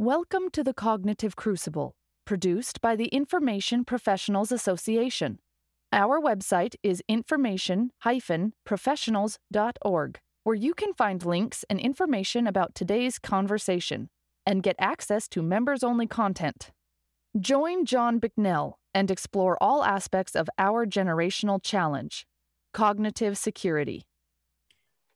Welcome to the Cognitive Crucible, produced by the Information Professionals Association. Our website is information professionals.org, where you can find links and information about today's conversation and get access to members only content. Join John Bicknell and explore all aspects of our generational challenge cognitive security.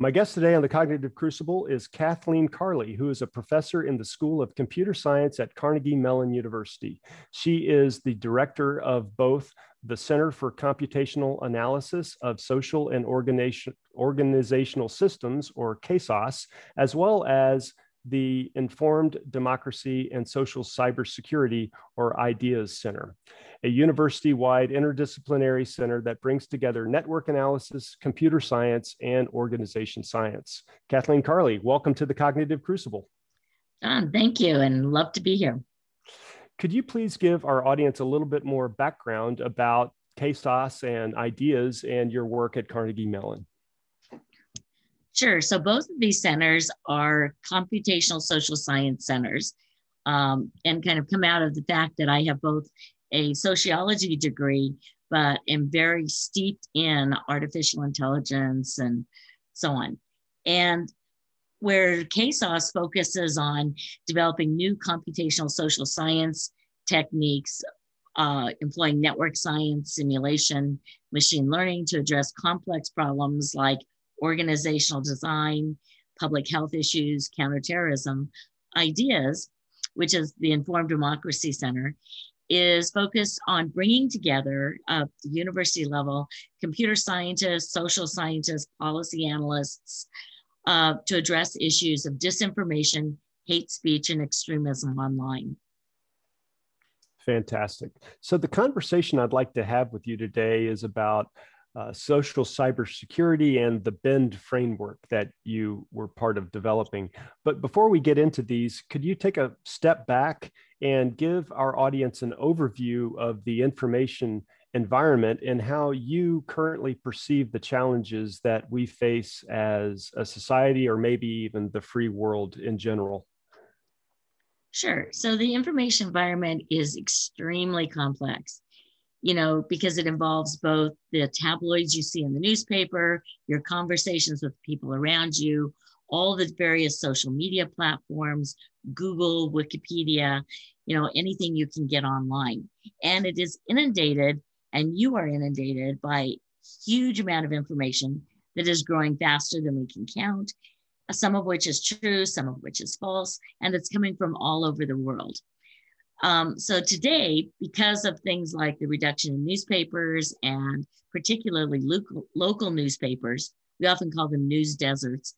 My guest today on the Cognitive Crucible is Kathleen Carley, who is a professor in the School of Computer Science at Carnegie Mellon University. She is the director of both the Center for Computational Analysis of Social and Organization, Organizational Systems, or CASOS, as well as the Informed Democracy and Social Cybersecurity, or IDEAS Center, a university wide interdisciplinary center that brings together network analysis, computer science, and organization science. Kathleen Carley, welcome to the Cognitive Crucible. John, thank you, and love to be here. Could you please give our audience a little bit more background about CASOS and IDEAS and your work at Carnegie Mellon? Sure. So both of these centers are computational social science centers um, and kind of come out of the fact that I have both a sociology degree, but am very steeped in artificial intelligence and so on. And where CASOS focuses on developing new computational social science techniques, uh, employing network science, simulation, machine learning to address complex problems like organizational design, public health issues, counterterrorism, IDEAS, which is the Informed Democracy Center, is focused on bringing together at the university level computer scientists, social scientists, policy analysts uh, to address issues of disinformation, hate speech, and extremism online. Fantastic. So, the conversation I'd like to have with you today is about uh, social cybersecurity and the BEND framework that you were part of developing. But before we get into these, could you take a step back and give our audience an overview of the information environment and how you currently perceive the challenges that we face as a society or maybe even the free world in general? Sure. So the information environment is extremely complex you know, because it involves both the tabloids you see in the newspaper, your conversations with people around you, all the various social media platforms, Google, Wikipedia, you know, anything you can get online. And it is inundated, and you are inundated by huge amount of information that is growing faster than we can count, some of which is true, some of which is false, and it's coming from all over the world. Um, so today, because of things like the reduction in newspapers and particularly local, local newspapers, we often call them news deserts.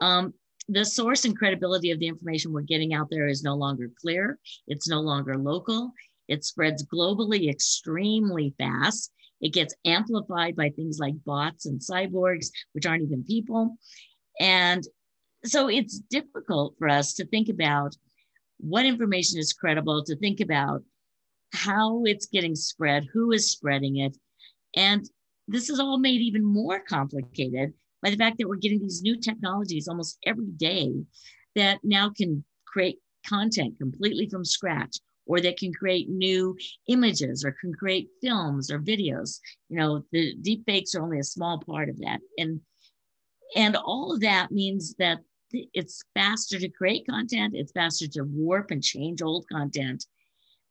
Um, the source and credibility of the information we're getting out there is no longer clear. It's no longer local. It spreads globally extremely fast. It gets amplified by things like bots and cyborgs, which aren't even people. And so it's difficult for us to think about what information is credible, to think about how it's getting spread, who is spreading it. And this is all made even more complicated by the fact that we're getting these new technologies almost every day that now can create content completely from scratch or that can create new images or can create films or videos you know the deep fakes are only a small part of that and and all of that means that it's faster to create content, it's faster to warp and change old content.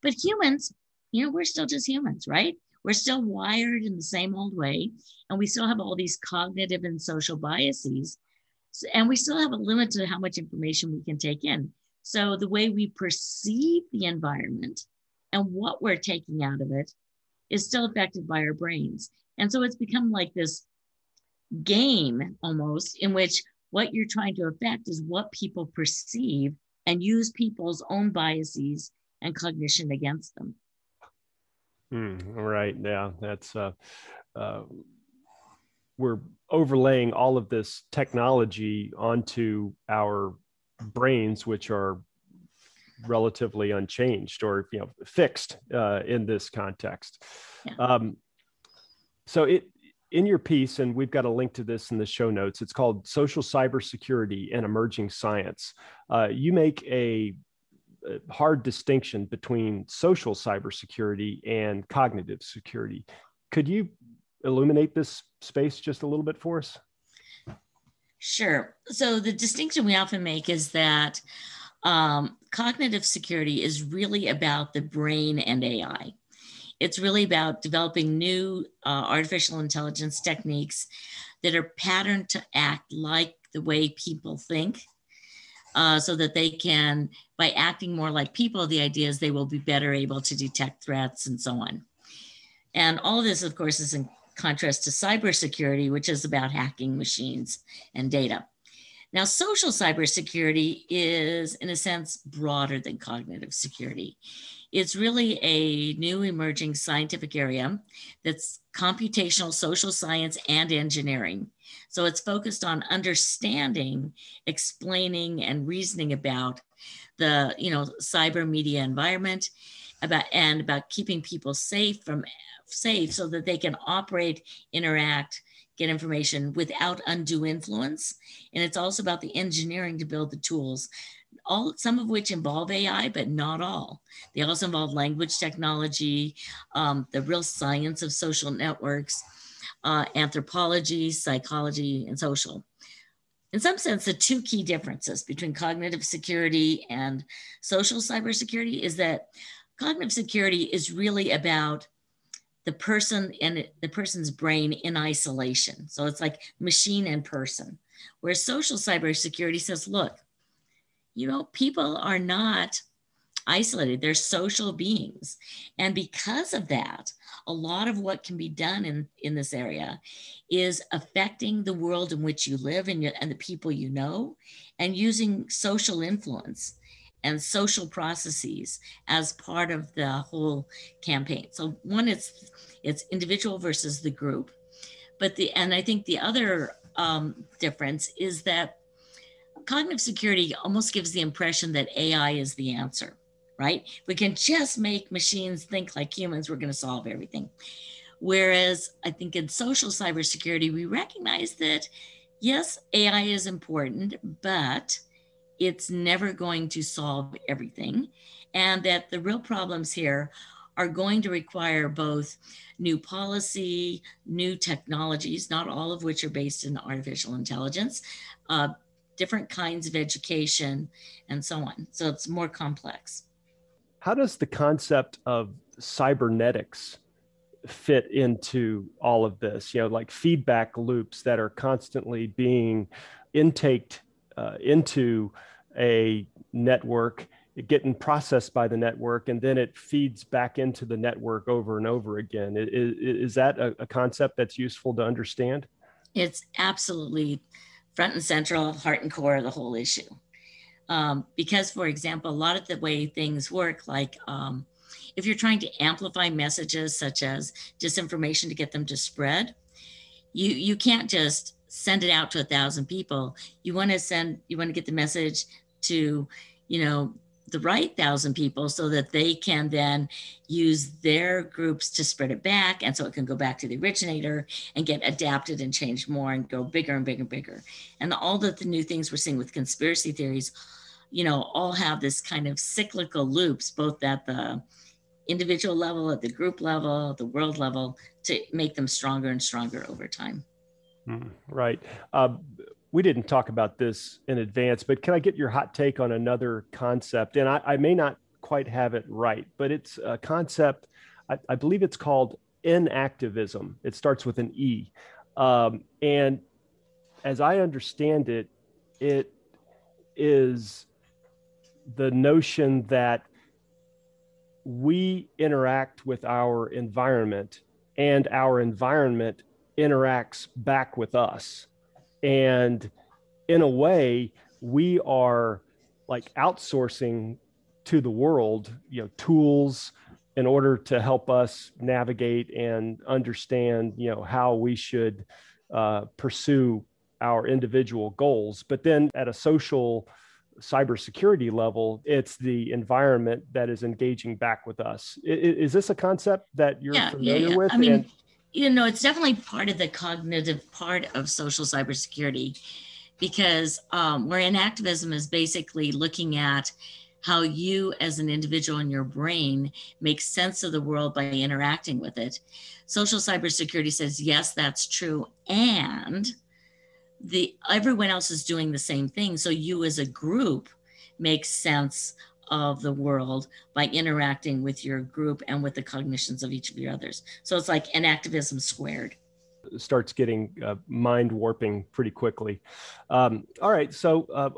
But humans, you know, we're still just humans, right? We're still wired in the same old way, and we still have all these cognitive and social biases. And we still have a limit to how much information we can take in. So the way we perceive the environment and what we're taking out of it is still affected by our brains. And so it's become like this game almost in which what you're trying to affect is what people perceive and use people's own biases and cognition against them. Mm, right. Yeah. That's, uh, uh, we're overlaying all of this technology onto our brains, which are relatively unchanged or you know fixed uh, in this context. Yeah. Um, so it in your piece, and we've got a link to this in the show notes, it's called Social Cybersecurity and Emerging Science. Uh, you make a, hard distinction between social cybersecurity and cognitive security. Could you illuminate this space just a little bit for us? Sure. So the distinction we often make is that um, cognitive security is really about the brain and AI. It's really about developing new uh, artificial intelligence techniques that are patterned to act like the way people think. Uh, so that they can, by acting more like people, the idea is they will be better able to detect threats and so on. And all this, of course, is in contrast to cybersecurity, which is about hacking machines and data. Now, social cybersecurity is, in a sense, broader than cognitive security. It's really a new emerging scientific area that's computational social science and engineering. So it's focused on understanding, explaining, and reasoning about the you know cyber media environment about and about keeping people safe from safe so that they can operate, interact, get information without undue influence. And it's also about the engineering to build the tools, all some of which involve AI, but not all. They also involve language technology, um, the real science of social networks, uh, anthropology, psychology, and social. In some sense, the two key differences between cognitive security and social cybersecurity is that cognitive security is really about the person and the person's brain in isolation. So it's like machine and person. Whereas social cybersecurity says, look, you know, people are not isolated, they're social beings. And because of that, a lot of what can be done in, in this area is affecting the world in which you live and, and the people you know, and using social influence and social processes as part of the whole campaign. So one, it's it's individual versus the group, but the and I think the other um, difference is that cognitive security almost gives the impression that AI is the answer, right? We can just make machines think like humans. We're going to solve everything. Whereas I think in social cybersecurity, we recognize that yes, AI is important, but it's never going to solve everything. And that the real problems here are going to require both new policy, new technologies, not all of which are based in artificial intelligence, uh, different kinds of education, and so on. So it's more complex. How does the concept of cybernetics fit into all of this? You know, like feedback loops that are constantly being intaked uh, into a network getting processed by the network and then it feeds back into the network over and over again is, is that a, a, concept that's useful to understand it's absolutely front and central heart and core of the whole issue. Um, because for example a lot of the way things work like um, if you're trying to amplify messages such as disinformation to get them to spread you you can't just send it out to a thousand people. You want to send you want to get the message to you know the right thousand people so that they can then use their groups to spread it back and so it can go back to the originator and get adapted and changed more and go bigger and bigger and bigger. And all the, the new things we're seeing with conspiracy theories you know all have this kind of cyclical loops both at the individual level at the group level the world level to make them stronger and stronger over time. Mm, right. Uh, we didn't talk about this in advance, but can I get your hot take on another concept? And I, I may not quite have it right, but it's a concept, I, I believe it's called enactivism. It starts with an E. Um, and as I understand it, it is the notion that we interact with our environment and our environment interacts back with us and in a way we are like outsourcing to the world you know tools in order to help us navigate and understand you know how we should uh, pursue our individual goals. But then at a social cybersecurity level it's the environment that is engaging back with us. Is, is this a concept that you're yeah, familiar yeah, yeah. with? I mean, and, you know, it's definitely part of the cognitive part of social cybersecurity because um, where enactivism is basically looking at how you as an individual in your brain make sense of the world by interacting with it. Social cybersecurity says, yes, that's true. And the everyone else is doing the same thing. So you as a group make sense of the world by interacting with your group and with the cognitions of each of your others. So it's like enactivism squared starts getting uh, mind warping pretty quickly. Um, all right, so uh,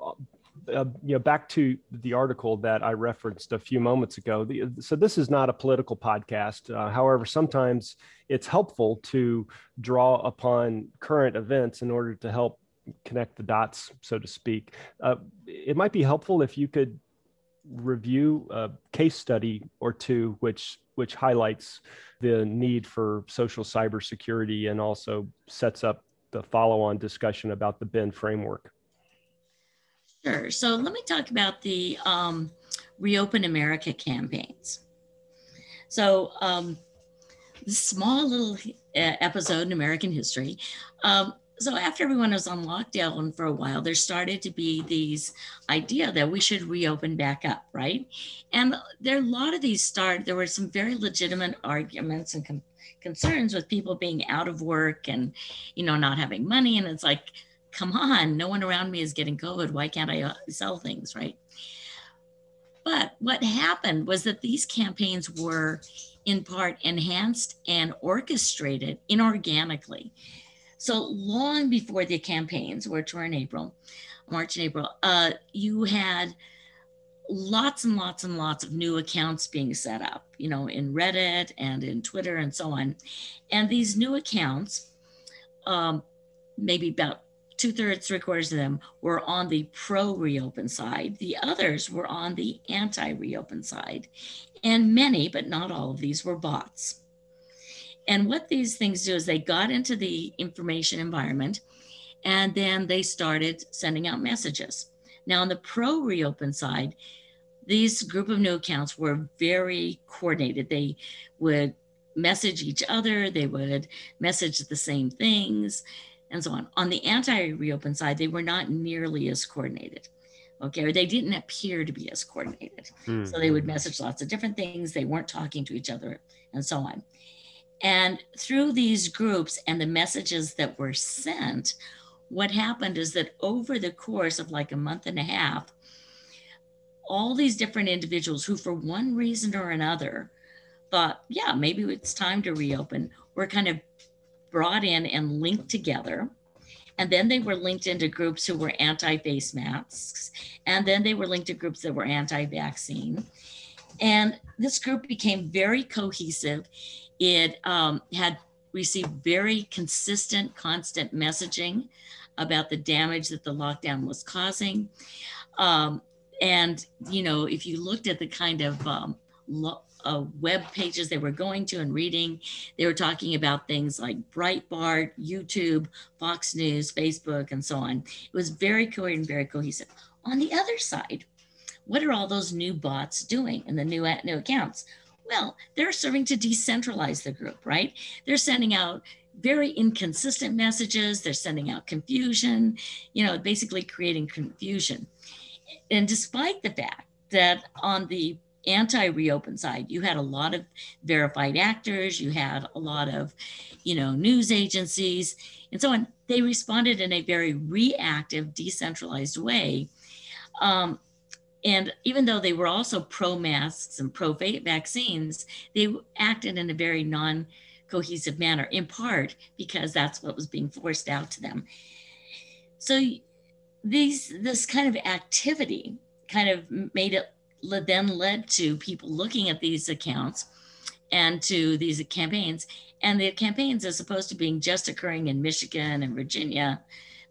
uh, you know, back to the article that I referenced a few moments ago. The, so this is not a political podcast. Uh, however, sometimes it's helpful to draw upon current events in order to help connect the dots, so to speak. Uh, it might be helpful if you could review a case study or two, which which highlights the need for social cybersecurity and also sets up the follow-on discussion about the BEND framework. Sure. So let me talk about the um, Reopen America campaigns. So, um, this small little uh, episode in American history. Um, so after everyone was on lockdown for a while, there started to be these idea that we should reopen back up, right? And there a lot of these start. There were some very legitimate arguments and con- concerns with people being out of work and, you know, not having money. And it's like, come on, no one around me is getting COVID. Why can't I uh, sell things, right? But what happened was that these campaigns were in part enhanced and orchestrated inorganically. So long before the campaigns, which were in April, March and April, uh, you had lots and lots and lots of new accounts being set up, you know, in Reddit and in Twitter and so on. And these new accounts, um, maybe about two thirds, three quarters of them were on the pro reopen side. The others were on the anti reopen side. And many, but not all of these, were bots. And what these things do is they got into the information environment and then they started sending out messages. Now, on the pro reopen side, these group of new accounts were very coordinated. They would message each other, they would message the same things and so on. On the anti reopen side, they were not nearly as coordinated. Okay, or they didn't appear to be as coordinated. Mm. So they would message lots of different things. They weren't talking to each other and so on. And through these groups and the messages that were sent, what happened is that over the course of like a month and a half, all these different individuals who, for one reason or another, thought, yeah, maybe it's time to reopen, were kind of brought in and linked together. And then they were linked into groups who were anti face masks. And then they were linked to groups that were anti vaccine. And this group became very cohesive. It um, had received very consistent, constant messaging about the damage that the lockdown was causing. Um, and, you know, if you looked at the kind of um, lo- uh, web pages they were going to and reading. They were talking about things like Breitbart, YouTube, Fox News, Facebook, and so on. It was very coherent, very cohesive. On the other side, what are all those new bots doing in the new, new accounts? Well, they're serving to decentralize the group, right? They're sending out very inconsistent messages. They're sending out confusion, you know, basically creating confusion. And despite the fact that on the anti reopen side you had a lot of verified actors you had a lot of you know news agencies and so on they responded in a very reactive decentralized way um, and even though they were also pro masks and pro vaccines they acted in a very non cohesive manner in part because that's what was being forced out to them so these this kind of activity kind of made it then led to people looking at these accounts and to these campaigns. And the campaigns, as opposed to being just occurring in Michigan and Virginia,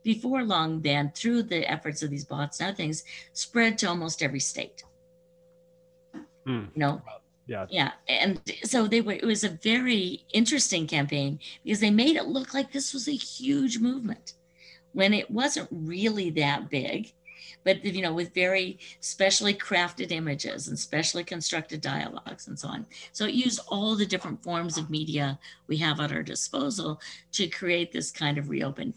before long, then through the efforts of these bots and other things, spread to almost every state. Hmm. You know, yeah, yeah, and so they were. It was a very interesting campaign because they made it look like this was a huge movement when it wasn't really that big but you know with very specially crafted images and specially constructed dialogues and so on so it used all the different forms of media we have at our disposal to create this kind of reopen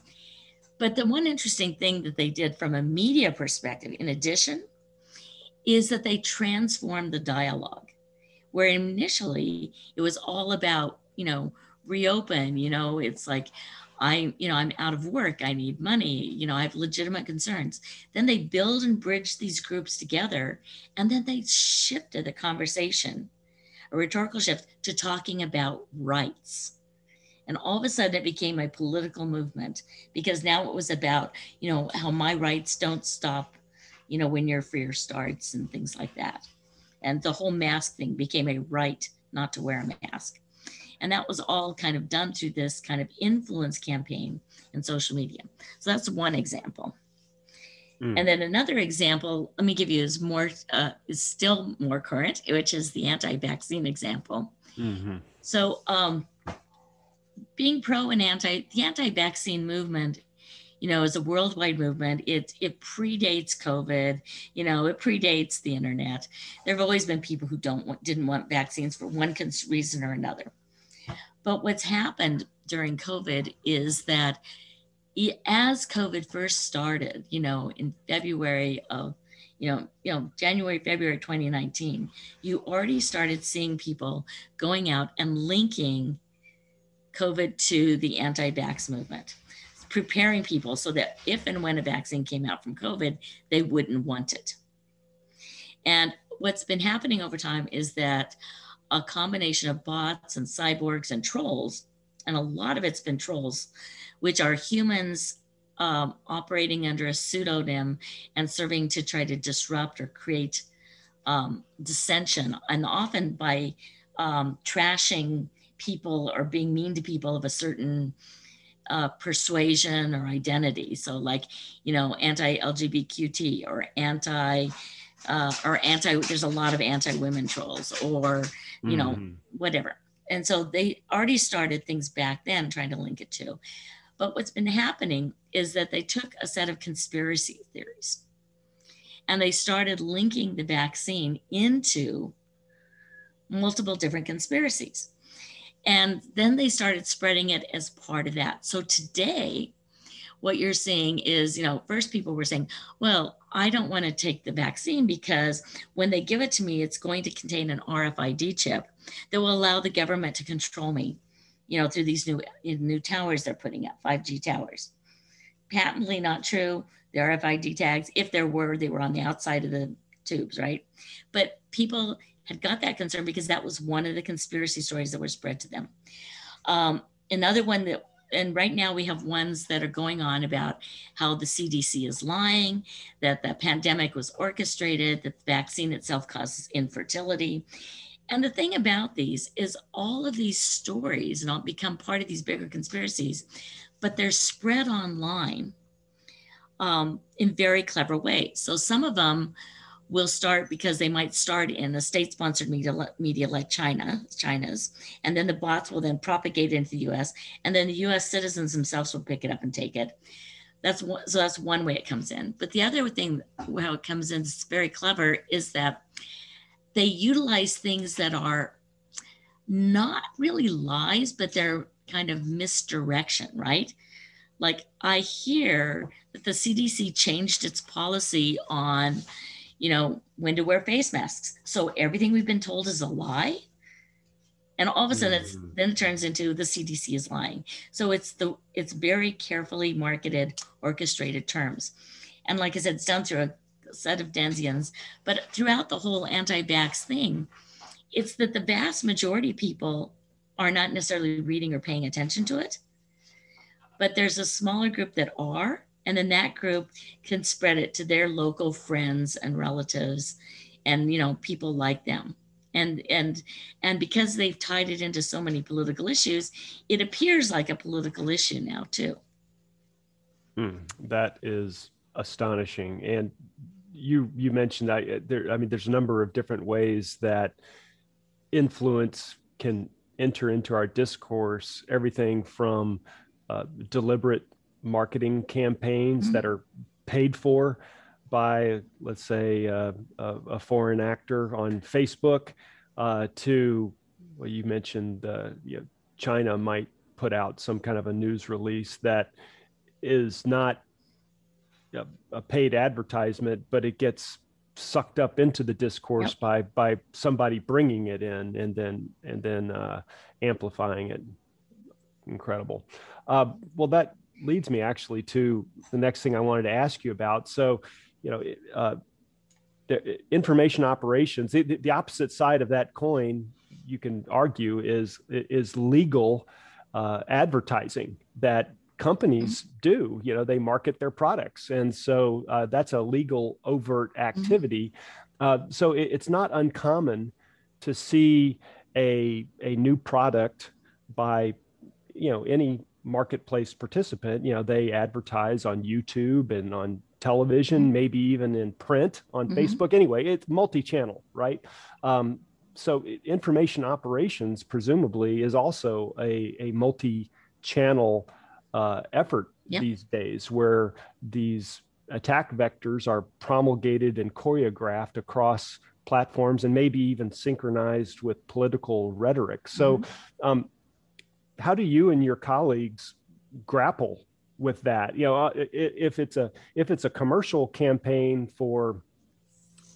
but the one interesting thing that they did from a media perspective in addition is that they transformed the dialogue, where initially it was all about, you know, reopen, you know, it's like, I, you know, I'm out of work. I need money. You know, I have legitimate concerns. Then they build and bridge these groups together, and then they shifted the conversation, a rhetorical shift to talking about rights. And all of a sudden, it became a political movement because now it was about, you know, how my rights don't stop, you know, when your fear starts and things like that. And the whole mask thing became a right not to wear a mask. And that was all kind of done through this kind of influence campaign in social media. So that's one example. Mm. And then another example, let me give you is more uh, is still more current, which is the anti-vaccine example. Mm-hmm. So um, being pro and anti, the anti-vaccine movement you know, is a worldwide movement. It it predates COVID. You know, it predates the internet. There have always been people who don't want, didn't want vaccines for one reason or another. But what's happened during COVID is that as COVID first started, you know, in February of, you know, you know, January, February 2019, you already started seeing people going out and linking COVID to the anti-vax movement, preparing people so that if and when a vaccine came out from COVID, they wouldn't want it. And what's been happening over time is that a combination of bots and cyborgs and trolls, and a lot of it's been trolls, which are humans um, operating under a pseudonym and serving to try to disrupt or create um, dissension, and often by um, trashing people or being mean to people of a certain uh, persuasion or identity. So, like, you know, anti LGBTQT or anti uh, or anti there's a lot of anti-women trolls or you know mm-hmm. whatever and so they already started things back then trying to link it to but what's been happening is that they took a set of conspiracy theories and they started linking the vaccine into multiple different conspiracies and then they started spreading it as part of that so today what you're seeing is, you know, first people were saying, well, I don't want to take the vaccine because when they give it to me, it's going to contain an RFID chip that will allow the government to control me, you know, through these new new towers they're putting up, 5G towers. Patently not true. The RFID tags, if there were, they were on the outside of the tubes, right? But people had got that concern because that was one of the conspiracy stories that were spread to them. Um, another one that and right now we have ones that are going on about how the CDC is lying, that the pandemic was orchestrated, that the vaccine itself causes infertility. And the thing about these is all of these stories and all become part of these bigger conspiracies, but they're spread online um, in very clever ways. So some of them will start because they might start in a state-sponsored media, media like China, China's, and then the bots will then propagate into the U.S. and then the U.S. citizens themselves will pick it up and take it. That's one, so that's one way it comes in. But the other thing, how it comes in, is very clever, is that they utilize things that are not really lies, but they're kind of misdirection, right? Like I hear that the CDC changed its policy on you know, when to wear face masks. So everything we've been told is a lie. And all of a sudden, mm-hmm. then it turns into the CDC is lying. So it's the it's very carefully marketed, orchestrated terms. And like I said, it's done through a set of Denzians. But throughout the whole anti-vax thing, it's that the vast majority of people are not necessarily reading or paying attention to it. But there's a smaller group that are, and then that group can spread it to their local friends and relatives and you know people like them. And and and because they've tied it into so many political issues it appears like a political issue now too. Hmm, that is astonishing. And you you mentioned that uh, there i mean there's a number of different ways that influence can enter into our discourse. Everything from uh, deliberate marketing campaigns mm-hmm. that are paid for by, let's say, uh, a, a, foreign actor on Facebook, uh, to well, you mentioned uh, you know, China might put out some kind of a news release that is not a, a paid advertisement, but it gets sucked up into the discourse yep. by by somebody bringing it in and then and then uh, amplifying it. Incredible. Uh, well, that leads me actually to the next thing I wanted to ask you about. So, you know, uh, information operations. The, the, opposite side of that coin, you can argue, is is legal uh, advertising that companies mm-hmm. do you know they market their products and so uh, that's a legal overt mm-hmm. activity uh, so it, it's not uncommon to see a a new product by you know any marketplace participant you know they advertise on youtube and on television mm-hmm. maybe even in print on mm-hmm. facebook anyway it's multi-channel right um, so information operations presumably is also a, a multi-channel uh, effort yep. these days where these attack vectors are promulgated and choreographed across platforms and maybe even synchronized with political rhetoric. So, mm-hmm. um, how do you and your colleagues grapple with that? You know, uh, if it's a if it's a commercial campaign for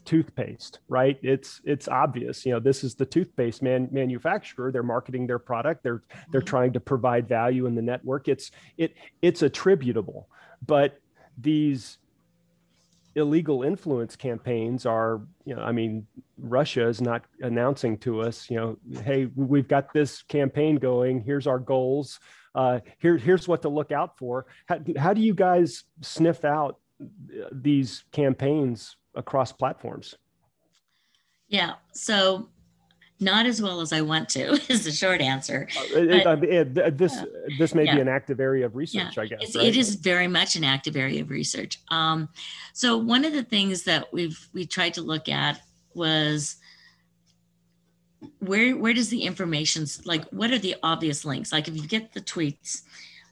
toothpaste, right? It's it's obvious. You know, this is the toothpaste man, manufacturer. They're marketing their product. They're they're mm-hmm. trying to provide value in the network. It's it it's attributable, but these illegal influence campaigns are you know i mean russia is not announcing to us you know hey we've got this campaign going here's our goals uh, here, here's what to look out for how, how do you guys sniff out these campaigns across platforms? Yeah. So not as well as I want to is the short answer. Uh, but, it, it, this uh, this may yeah. be an active area of research, yeah. I guess. Right? It is very much an active area of research. Um, so one of the things that we've we tried to look at was where where does the information like what are the obvious links? Like if you get the tweets,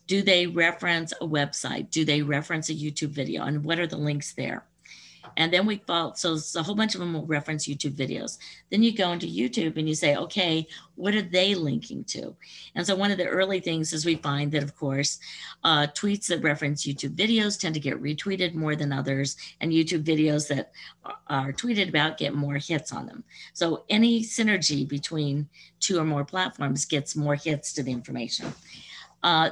do they reference a website? Do they reference a YouTube video? And what are the links there? And then we follow, so a whole bunch of them will reference YouTube videos. Then you go into YouTube and you say, okay, what are they linking to? And so one of the early things is we find that, of course, uh, tweets that reference YouTube videos tend to get retweeted more than others, and YouTube videos that are tweeted about get more hits on them. So any synergy between two or more platforms gets more hits to the information. Uh,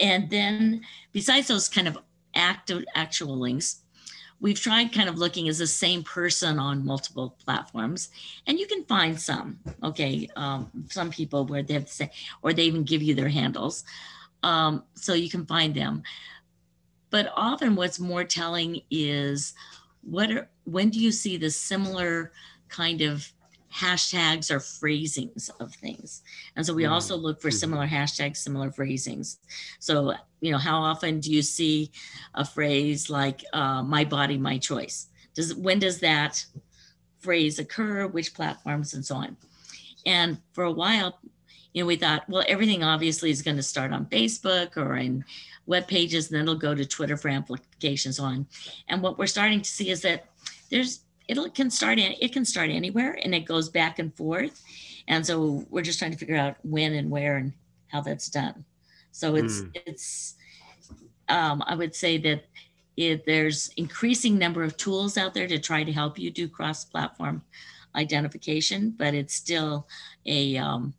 and then besides those kind of active actual links, we've tried kind of looking as the same person on multiple platforms? And you can find some okay? Um, some people where they have say or they even give you their handles. Um, so you can find them. But often what's more telling is what are when do you see the similar kind of hashtags or phrasings of things. And so we mm-hmm. also look for mm-hmm. similar hashtags, similar phrasings. So, you know, how often do you see a phrase like uh, my body, my choice? Does when does that phrase occur, which platforms and so on? And for a while, you know, we thought, well, everything obviously is going to start on Facebook or in web pages, and then it'll go to Twitter for amplifications on. And what we're starting to see is that there's it can start in, it can start anywhere and it goes back and forth. And so we're just trying to figure out when and where and how that's done. So it's mm. it's um, I would say that if there's increasing number of tools out there to try to help you do cross-platform identification, but it's still a um,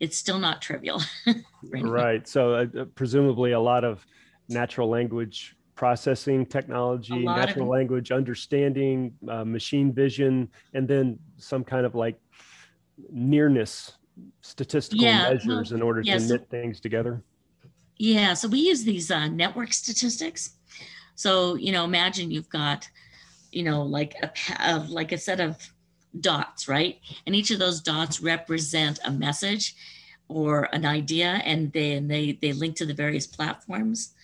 it's still not trivial. right. So uh, presumably a lot of natural language processing technology, natural language understanding, uh, machine vision, and then some kind of like nearness statistical yeah, measures well, in order yeah, to so, knit things together? Yeah, so we use these uh, network statistics. So you know, imagine you've got, you know, like a uh, like a set of dots, right? And each of those dots represent a message or an idea, and they and they they link to the various platforms.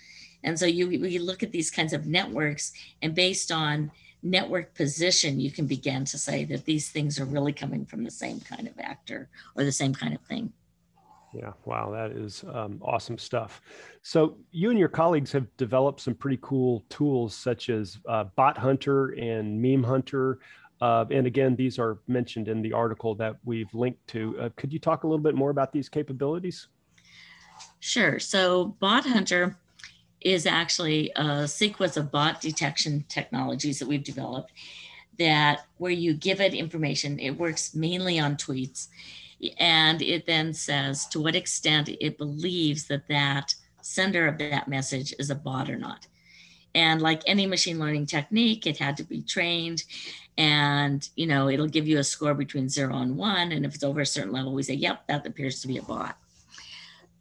And so you, you look at these kinds of networks, and based on network position, you can begin to say that these things are really coming from the same kind of actor or the same kind of thing. Yeah, wow, that is um, awesome stuff. So, you and your colleagues have developed some pretty cool tools such as uh, Bot Hunter and Meme Hunter. Uh, and again, these are mentioned in the article that we've linked to. Uh, could you talk a little bit more about these capabilities? Sure. So, Bot Hunter is actually a sequence of bot detection technologies that we've developed that where you give it information, it works mainly on tweets. And it then says to what extent it believes that that sender of that message is a bot or not. And like any machine learning technique, it had to be trained. And, you know, it'll give you a score between zero and one. And if it's over a certain level, we say, yep, that appears to be a bot.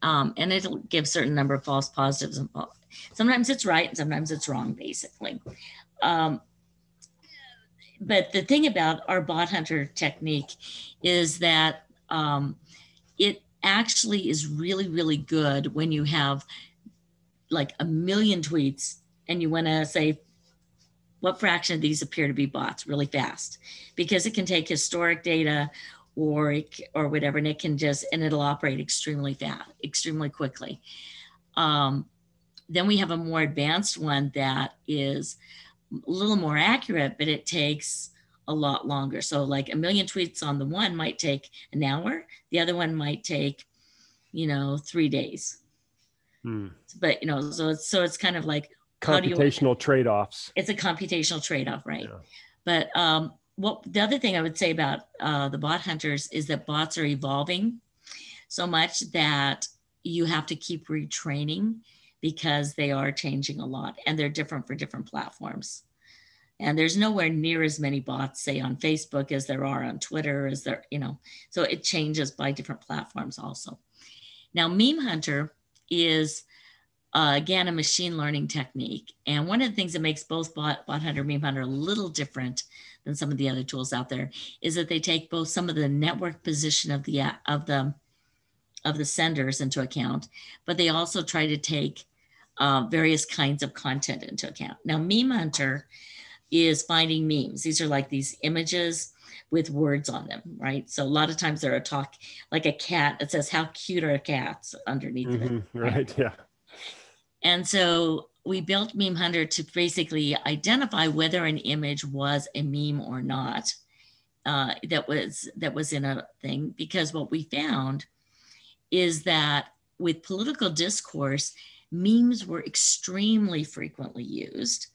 Um, and it'll give certain number of false positives. And sometimes it's right and sometimes it's wrong, basically. Um, but the thing about our bot hunter technique is that um, it actually is really, really good when you have like a million tweets and you want to say what fraction of these appear to be bots? really fast. Because it can take historic data or it, or whatever and it can just and it'll operate extremely fast extremely quickly. Um, then we have a more advanced one that is a little more accurate but it takes a lot longer. So like a million tweets on the one might take an hour. The other one might take you know three days. Hmm. but you know so it's so it's kind of like computational trade-offs. It's a computational trade-off right? Yeah. but um what the other thing i would say about uh, the bot hunters is that bots are evolving so much that you have to keep retraining because they are changing a lot and they're different for different platforms. And there's nowhere near as many bots say on facebook as there are on twitter as there you know. So it changes by different platforms also. Now meme hunter is uh, again, a machine learning technique. And one of the things that makes both Bot, Bot Hunter, Meme Hunter a little different than some of the other tools out there is that they take both some of the network position of the of the of the senders into account, but they also try to take uh, various kinds of content into account. Now, Meme Hunter is finding memes. These are like these images with words on them, right? So a lot of times they're a talk like a cat that says, "How cute are cats?" underneath mm-hmm, it. Right? right? Yeah. And so we built Meme Hunter to basically identify whether an image was a meme or not. Uh, that was that was in a thing because what we found is that with political discourse, memes were extremely frequently used,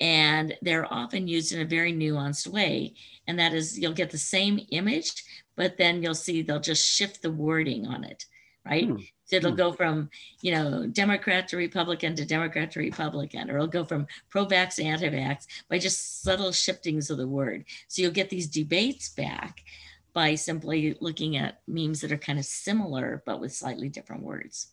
and they're often used in a very nuanced way. And that is, you'll get the same image, but then you'll see they'll just shift the wording on it, right? Hmm. So it'll hmm. go from, you know, Democrat to Republican to Democrat to Republican, or it'll go from pro-vax to anti-vax by just subtle shiftings of the word. So you'll get these debates back by simply looking at memes that are kind of similar but with slightly different words.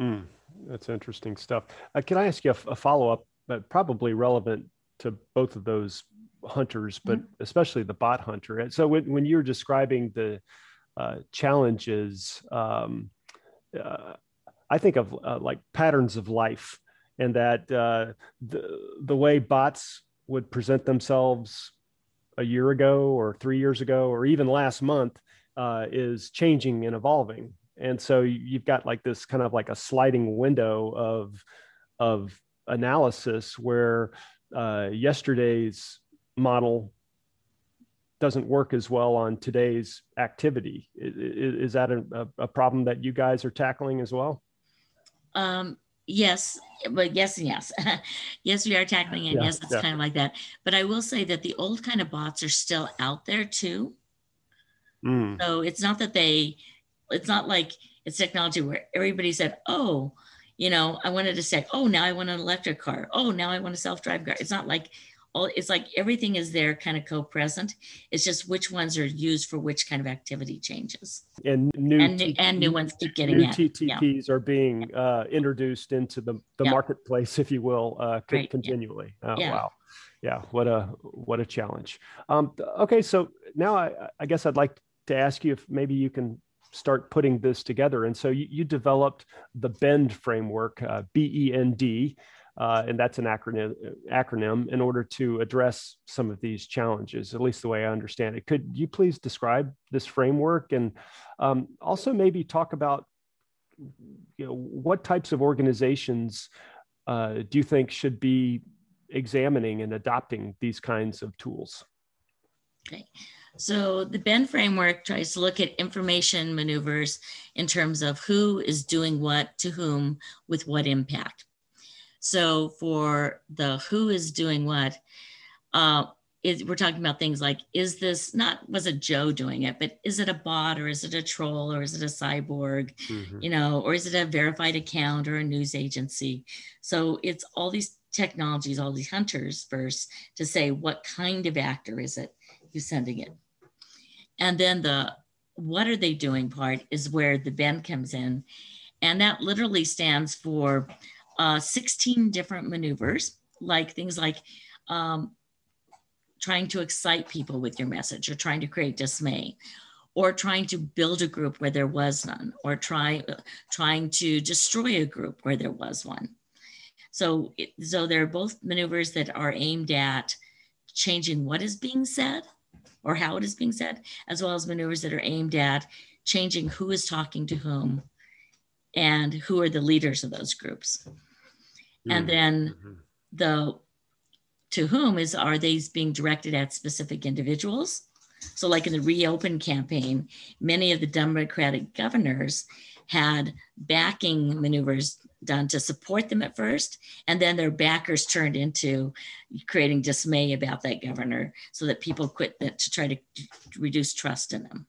Mm, that's interesting stuff. Uh, can I ask you a, a follow-up, but probably relevant to both of those hunters, but mm-hmm. especially the bot hunter. So when, when you're describing the uh, challenges, um, uh, I think of uh, like patterns of life, and that uh, the the way bots would present themselves a year ago, or three years ago, or even last month uh, is changing and evolving. And so you've got like this kind of like a sliding window of of analysis where uh, yesterday's model doesn't work as well on today's activity. Is, is that a, a, problem that you guys are tackling as well? Um, yes, but yes and yes. yes, we are tackling it. Yeah, yes, it's yeah. kind of like that. But I will say that the old kind of bots are still out there too. Mm. So it's not that they, it's not like it's technology where everybody said, oh, you know, I wanted to say, oh, now I want an electric car. Oh, now I want a self-drive car. It's not like all it's like everything is there kind of co-present it's just which ones are used for which kind of activity changes and new and, new, and new ones keep getting new ttps yeah. are being uh, introduced into the, the yeah. marketplace if you will uh, right. continually oh, yeah. wow yeah what a what a challenge um, okay so now I, I guess i'd like to ask you if maybe you can start putting this together and so you, you developed the bend framework uh, b-e-n-d uh, and that's an acronym, acronym in order to address some of these challenges, at least the way I understand it. Could you please describe this framework and um, also maybe talk about you know, what types of organizations uh, do you think should be examining and adopting these kinds of tools? Okay. So the Bend framework tries to look at information maneuvers in terms of who is doing what to whom with what impact. So for the who is doing what, uh, is we're talking about things like is this not was it joe doing it but is it a bot or is it a troll or is it a cyborg mm-hmm. you know or is it a verified account or a news agency so it's all these technologies all these hunters first to say what kind of actor is it who's sending it and then the what are they doing part is where the BEND comes in and that literally stands for uh, 16 different maneuvers like things like um, trying to excite people with your message or trying to create dismay or trying to build a group where there was none or try, trying to destroy a group where there was one. So, so there are both maneuvers that are aimed at changing what is being said or how it is being said, as well as maneuvers that are aimed at changing who is talking to whom and who are the leaders of those groups. Mm-hmm. And then mm-hmm. the to whom is are these being directed at specific individuals? So, like in the reopen campaign, many of the Democratic governors had backing maneuvers done to support them at first, and then their backers turned into creating dismay about that governor so that people quit that to try to reduce trust in them,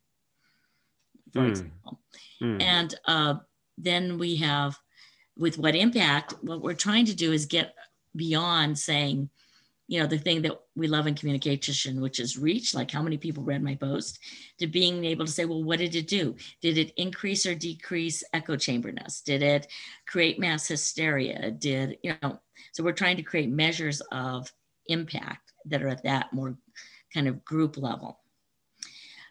for mm. example. Mm. And uh, then we have, with what impact, what we're trying to do is get beyond saying, you know the thing that we love in communication which is reach like how many people read my post to being able to say well what did it do? Did it increase or decrease echo chamberness? Did it create mass hysteria? Did you know so we're trying to create measures of impact that are at that more kind of group level.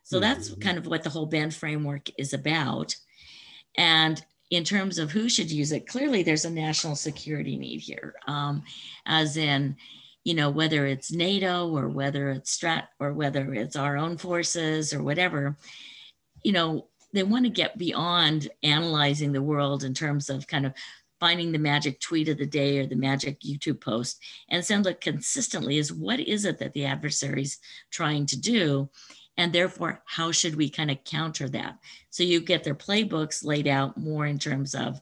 So that's mm-hmm. kind of what the whole BEND framework is about. And in terms of who should use it clearly there's a national security need here um, as in you know, whether it's NATO or whether it's Strat or whether it's our own forces or whatever, you know, they want to get beyond analyzing the world in terms of kind of finding the magic tweet of the day or the magic YouTube post and send it consistently is what is it that the adversary's trying to do? And therefore, how should we kind of counter that? So you get their playbooks laid out more in terms of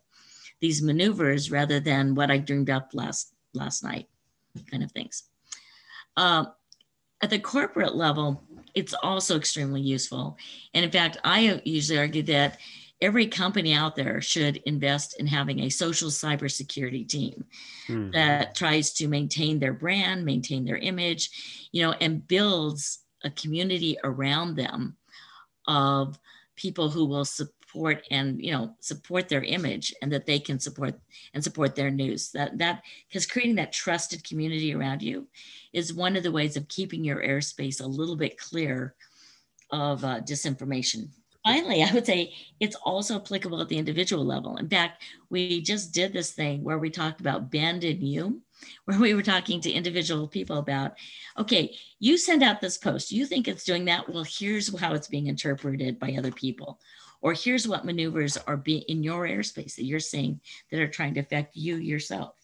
these maneuvers rather than what I dreamed up last last night kind of things. Uh, at the corporate level, it's also extremely useful. And in fact, I usually argue that every company out there should invest in having a social cybersecurity team hmm. that tries to maintain their brand, maintain their image, you know, and builds a community around them of people who will support support and you know support their image and that they can support and support their news. That that because creating that trusted community around you is one of the ways of keeping your airspace a little bit clear of uh, disinformation. Finally i would say it's also applicable at the individual level. In fact we just did this thing where we talked about BEND and you where we were talking to individual people about okay you send out this post you think it's doing that? Well here's how it's being interpreted by other people or here's what maneuvers are being in your airspace that you're seeing that are trying to affect you yourself.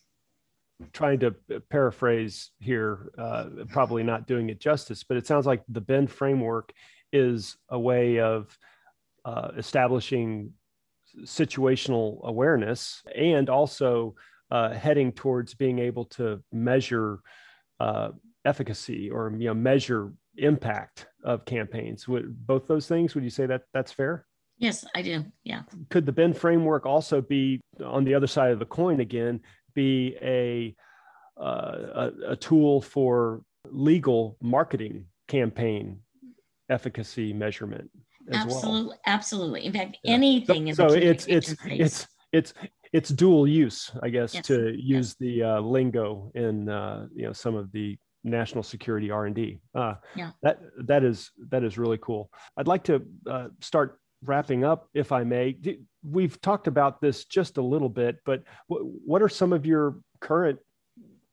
Trying to paraphrase here uh, probably not doing it justice but it sounds like the BEND framework is a way of uh, establishing situational awareness and also uh, heading towards being able to measure uh, efficacy or you know measure impact of campaigns. Would both those things would you say that that's fair Yes, I do. Yeah. Could the BEND framework also be on the other side of the coin again, be a uh, a, a, tool for legal marketing campaign efficacy measurement absolutely, well? Absolutely. In fact, yeah. anything so, so it's it's it's it's it's dual use, I guess, yes. to use yes. the uh, lingo in uh, you know some of the national security R and D. Uh, yeah. That that is that is really cool. I'd like to uh, start wrapping up, if I may, we've talked about this just a little bit, but what are some of your current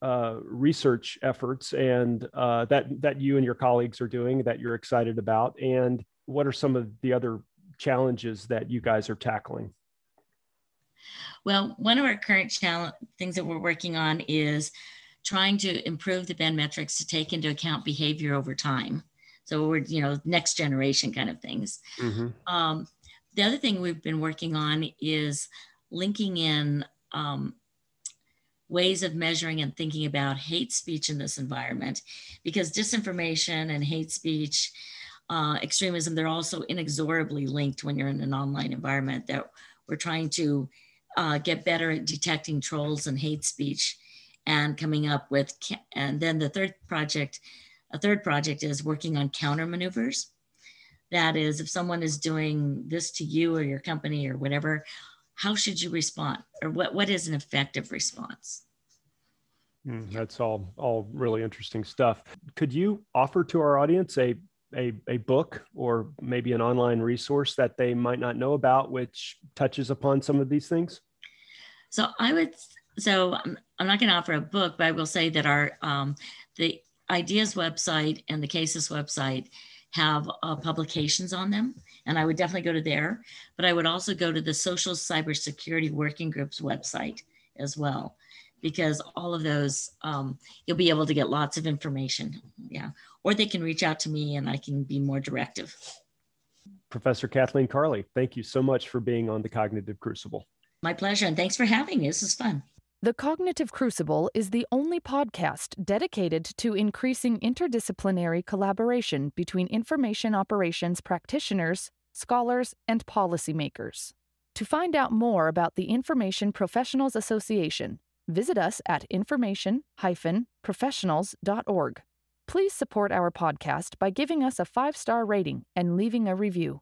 uh, research efforts and uh, that that you and your colleagues are doing that you're excited about, and what are some of the other challenges that you guys are tackling? Well, one of our current challenge things that we're working on is trying to improve the BEND metrics to take into account behavior over time. So we're, you know, next generation kind of things. Mm-hmm. Um, the other thing we've been working on is linking in um, ways of measuring and thinking about hate speech in this environment because disinformation and hate speech uh, extremism they're also inexorably linked when you're in an online environment that we're trying to uh, get better at detecting trolls and hate speech and coming up with and then the third project a third project is working on counter maneuvers. That is if someone is doing this to you or your company or whatever how should you respond? Or what, what is an effective response? Mm, that's all all really interesting stuff. Could you offer to our audience a, a a book or maybe an online resource that they might not know about which touches upon some of these things? So i would so i'm, I'm not going to offer a book but i will say that our um, the IDeaS website and the CASOS website have uh, publications on them, and I would definitely go to there. But I would also go to the Social Cybersecurity Working Group's website as well, because all of those um, you'll be able to get lots of information. Yeah, or they can reach out to me, and I can be more directive. Professor Kathleen Carley, thank you so much for being on the Cognitive Crucible. My pleasure, and thanks for having me. This is fun. The Cognitive Crucible is the only podcast dedicated to increasing interdisciplinary collaboration between information operations practitioners, scholars, and policymakers. To find out more about the Information Professionals Association, visit us at information professionals.org. Please support our podcast by giving us a five star rating and leaving a review.